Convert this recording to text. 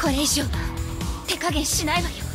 これ以上手加減しないわよ。